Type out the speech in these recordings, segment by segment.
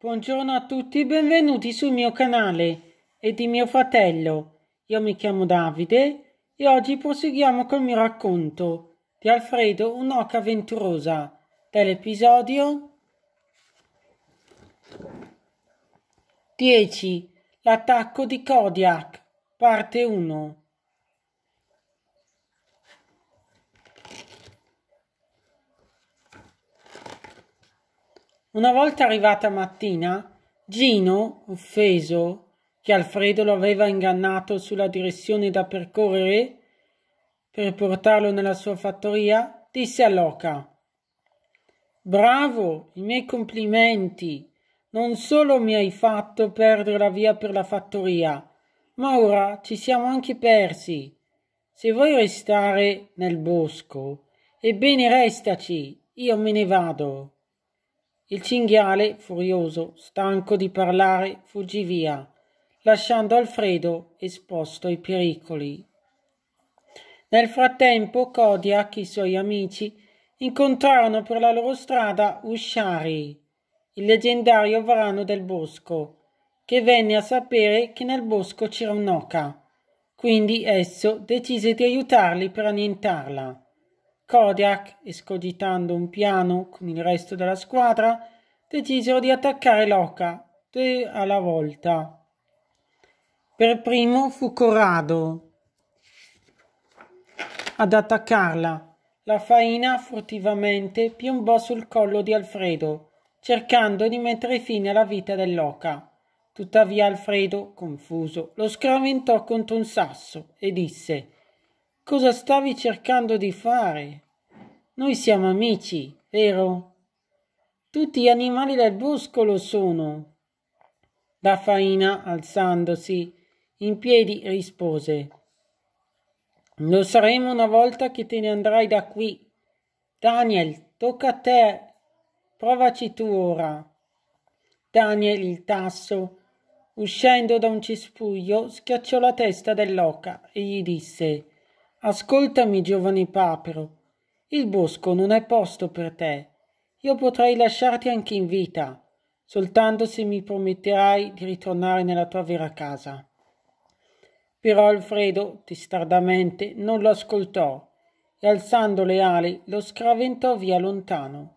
Buongiorno a tutti, benvenuti sul mio canale e di mio fratello. Io mi chiamo Davide e oggi proseguiamo col mio racconto di Alfredo Un'oca avventurosa dell'episodio 10 L'attacco di Kodiak parte 1 Una volta arrivata mattina, Gino, offeso che Alfredo lo aveva ingannato sulla direzione da percorrere per portarlo nella sua fattoria, disse a Loca Bravo, i miei complimenti. Non solo mi hai fatto perdere la via per la fattoria, ma ora ci siamo anche persi. Se vuoi restare nel bosco, ebbene restaci, io me ne vado. Il cinghiale, furioso, stanco di parlare, fuggì via, lasciando Alfredo esposto ai pericoli. Nel frattempo Kodiak e i suoi amici incontrarono per la loro strada Ushari, il leggendario varano del bosco, che venne a sapere che nel bosco c'era un'oca. Quindi esso decise di aiutarli per annientarla. Kodiak, escogitando un piano con il resto della squadra, decisero di attaccare l'oca, due alla volta. Per primo fu Corrado ad attaccarla. La faina furtivamente piombò sul collo di Alfredo, cercando di mettere fine alla vita dell'oca. Tuttavia Alfredo, confuso, lo scraventò contro un sasso e disse Cosa stavi cercando di fare? Noi siamo amici, vero? Tutti gli animali del bosco lo sono. La faina, alzandosi in piedi, rispose Lo saremo una volta che te ne andrai da qui. Daniel, tocca a te. Provaci tu ora. Daniel, il tasso, uscendo da un cespuglio, schiacciò la testa dell'oca e gli disse Ascoltami, giovane papero, il bosco non è posto per te. Io potrei lasciarti anche in vita, soltanto se mi prometterai di ritornare nella tua vera casa. Però Alfredo, testardamente, non lo ascoltò e alzando le ali lo scraventò via lontano.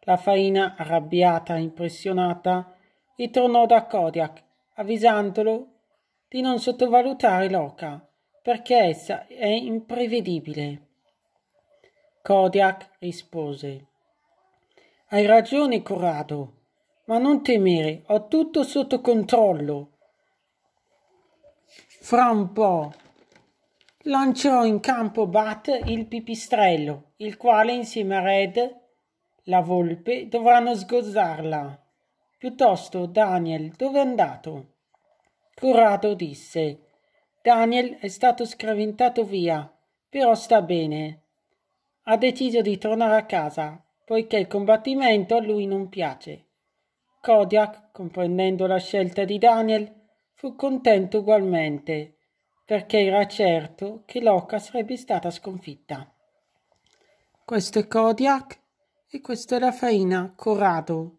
La faina, arrabbiata e impressionata, ritornò da Kodiak avvisandolo di non sottovalutare l'oca, perché essa è imprevedibile. Kodiak rispose Hai ragione, Corrado, ma non temere, ho tutto sotto controllo. Fra un po' lancerò in campo Bat il pipistrello, il quale insieme a Red, la volpe, dovranno sgozzarla. Piuttosto, Daniel, dove è andato? Corrado disse. Daniel è stato scraventato via, però sta bene. Ha deciso di tornare a casa, poiché il combattimento a lui non piace. Kodiak, comprendendo la scelta di Daniel, fu contento ugualmente, perché era certo che l'oca sarebbe stata sconfitta. Questo è Kodiak e questa è la faina Corrado.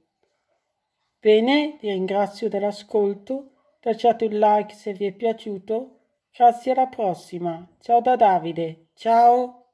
Bene, vi ringrazio dell'ascolto, lasciate un like se vi è piaciuto, grazie alla prossima, ciao da Davide, ciao!